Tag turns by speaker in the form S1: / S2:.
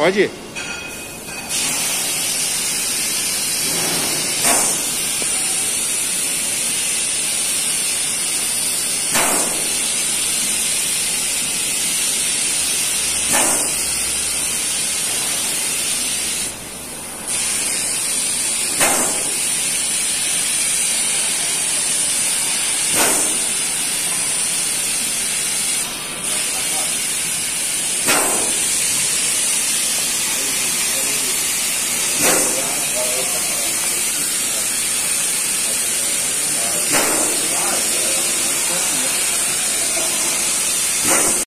S1: 关记。